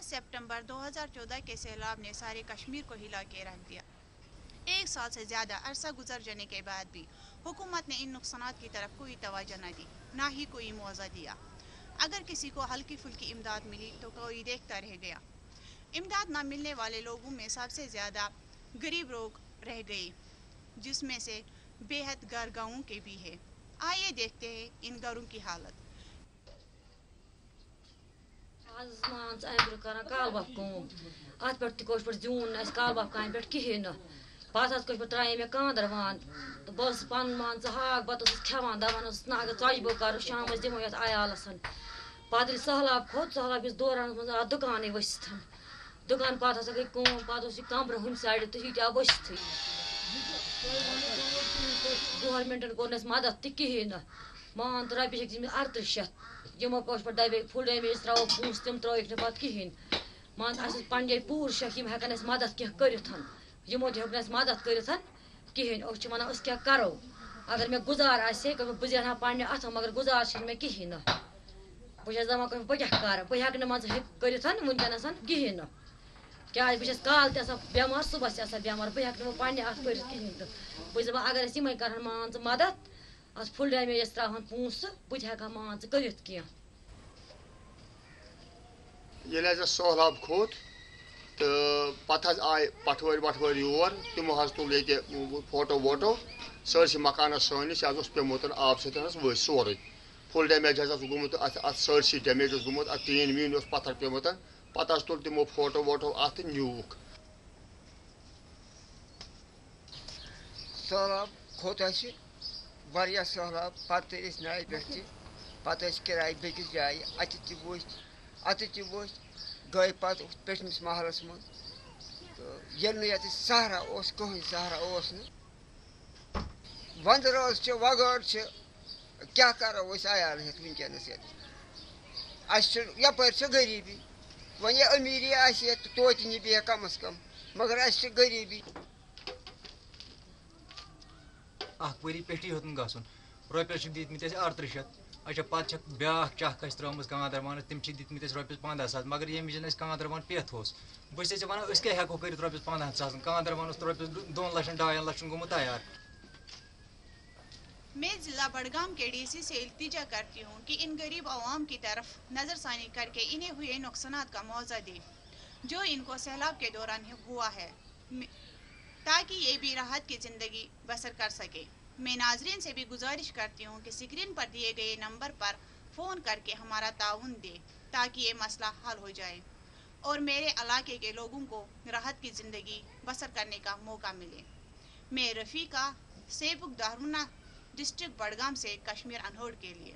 پانچ سپٹمبر دو ہزار چودہ کے سیلاب نے سارے کشمیر کو ہلا کے رکھ دیا۔ ایک سال سے زیادہ عرصہ گزر جانے کے بعد بھی حکومت نے ان نقصانات کی طرف کوئی توجہ نہ دی، نہ ہی کوئی معاوضہ دیا۔ اگر کسی کو ہلکی پھلکی امداد ملی تو کوئی دیکھتا رہ گیا۔ امداد نہ ملنے والے لوگوں میں سب سے زیادہ غریب لوگ رہ گئے، جس میں سے بے حد گھر گاؤں کے بھی ہے۔ آئیے دیکھتے ہیں ان گھروں کی حالت۔ آز مان ژٕ امہِ برونٛہہ کران کالبب کٲم اتھ پٮ۪ٹھ تہِ کوٚش پٲٹھۍ زیوٗن نہٕ اَسہِ کالبب کامہِ پٮ۪ٹھ کِہیٖنۍ نہٕ پتہٕ حظ کوٚش پٲٹھۍ ترٛایے مےٚ کانٛدروان تہٕ بہٕ ٲسٕس پنُن مان ژٕ ہاکھ بتہٕ ٲسٕس کھٮ۪وان دپان ٲسٕس نہ اگر ژۄچہِ بہٕ کرٕ شامس دِمو یتھ عیالس پتہٕ ییٚلہِ سہلاب کھوٚت سہلابکِس دورانس منٛز آو دُکانٕے ؤسِتھ دُکان پتہٕ ہسا گٔے کٲم پتہٕ اوس یہِ کمرٕ ہُمہِ سایڈٕ تہٕ یہِ تہِ آو ؤسِتھٕے گورمنٹن کوٚر نہٕ اَسہِ مدد تہِ کِہیٖنۍ نہٕ مان تہٕ رۄپیہِ چھِکھ دِتمٕتۍ اَرتٕرٛہ شیٚتھ یِمو کوٚش پٲٹھۍ دپے فُل ڈیمیج ترٛاوو پونٛسہٕ تِم ترٛٲیِکھ نہٕ پتہٕ کِہیٖنۍ مان ژٕ اَسہِ اوس پنٕنہِ جایہِ پوٗرٕ شک یِم ہٮ۪کن اَسہِ مدد کینٛہہ کٔرِتھ یِمو تہِ ہیوٚک نہٕ اَسہِ مدد کٔرِتھ کِہیٖنۍ أسۍ چھِ وَنان أسۍ کیٛاہ کرو اگر مےٚ گُزار آسہِ ہے بہٕ زینہٕ ہا پننہِ اَتھٕ مگر گُزار چھِنہٕ مےٚ کِہیٖنۍ نہٕ بہٕ چھَس دپان بہٕ کیٛاہ کرٕ بہٕ ہٮ۪کہٕ نہٕ مان ژٕ کٔرِتھ وٕنکٮ۪نس کِہیٖنۍ نہٕ کیٛازِ بہٕ چھَس کالہٕ تہِ آسان بٮ۪مار صُبحس تہِ آسان بٮ۪مار بہٕ ہٮ۪کہٕ نہٕ وۄنۍ پننہِ اَتھٕ کٔرِتھ کِہیٖنۍ تہٕ بہٕ چھَس دپان اگر اَسہِ یِمے کرہن مان ژٕ مدد اَتھ فُل ڈیمیجَس ترٛاوہن پونٛسہٕ بہٕ تہِ ہٮ۪کہٕ ہا مان ژٕ کٔرِتھ کینٛہہ ییٚلہِ حظ اَسہِ سہلاب کھوٚت تہٕ پَتہٕ حظ آے پٹھوٲرۍ وٹھوٲرۍ یور تِمو حظ تُل ییٚتہِ فوٹو ووٹو سٲرسٕے مکانَس سٲنِس یہِ حظ اوس پیوٚمُت آبہٕ سۭتۍ حظ ؤسۍ سورُے فُل ڈیمیج حظ اوس گوٚمُت اَتھ اَتھ سٲرسٕے ڈیمیج اوس گوٚمُت اَتھ ٹیٖن ویٖن اوس پَتھر پیوٚمُت پَتہٕ حظ تُل تِمو فوٹو ووٹو اَتھ تہٕ نیوٗکھ سہلاب کھوٚت اَسہِ سہلاب پَتہٕ تہِ أسۍ نایہِ پٮ۪ٹھ تہِ، پَتہٕ ٲسۍ کِراے بیٚکِس جایہِ اَتہِ تہِ ؤسۍ اَتہِ تہِ ؤسۍ گٔے پَتہٕ پٔتمِس محلَس منٛز، تہٕ ییٚلہِ نہٕ ییٚتہِ سہرا اوس، کٕہٕنۍ سہرا اوس نہٕ وَندٕ رٲژ چھِ وغٲر چھِ، کیٛاہ کَرو أسۍ؟ عیال ہٮ۪تھ وٕنکٮ۪نَس ییٚتہِ۔ اَسہِ چھُ، یَپٲرۍ چھِ غریٖبی، وۄنۍ یہِ أمیٖری آسہِ ہے توتہِ از کَم، مگر اَسہِ چھِ غریٖبی۔ اکھ ؤری پٮ۪ٹھٕے ہیوٚت نہٕ گژھُن۔ رۄپیس چھِکھ دِتمٕتۍ اَسہِ اَرتٕرٛہ شَتھ۔ اچھا پَتہٕ چھکھ بیٛاکھ چَکھ اَسہِ ترٛٲومٕژ کانٛدروانَس تِم چھِ دِتمٕتۍ اَسہِ رۄپیَس پنٛداہ ساس۔ مگر ییٚمہِ وِزِ اَسہِ کانٛدروان پٮ۪تھ اوس۔ بہٕ چھَس ژےٚ وَنان أسۍ کیٛاہ ہٮ۪کو کٔرِتھ رۄپیَس پنٛدہَن ساسَن کانٛدروان اوس رۄپیَس دۄن لَچھَن، ڈاین لَچھَن گوٚمُت تیار۔ میں ضلع بڑگام کے ڈی سی سے التجا کرتی ہوں کہ ان غریب عوام کی طرف نظر ثانی کر کے انہیں ہوئے نقصانات کا معاوضہ دے جو ان کو سیلاب کے دوران ہوا ہے۔ تاکہ یہ بھی راحت کی زندگی بسر کر سکے۔ میں ناظرین سے بھی گزارش کرتی ہوں کہ سکرین پر دیے گئے نمبر پر فون کر کے ہمارا تعاون دے تاکہ یہ مسئلہ حل ہو جائے اور میرے علاقے کے لوگوں کو راحت کی زندگی بسر کرنے کا موقع ملے۔ میں رفیقہ سیبک دارمنہ ڈسٹرکٹ بڑگام سے کشمیر انہوڑ کے لیے۔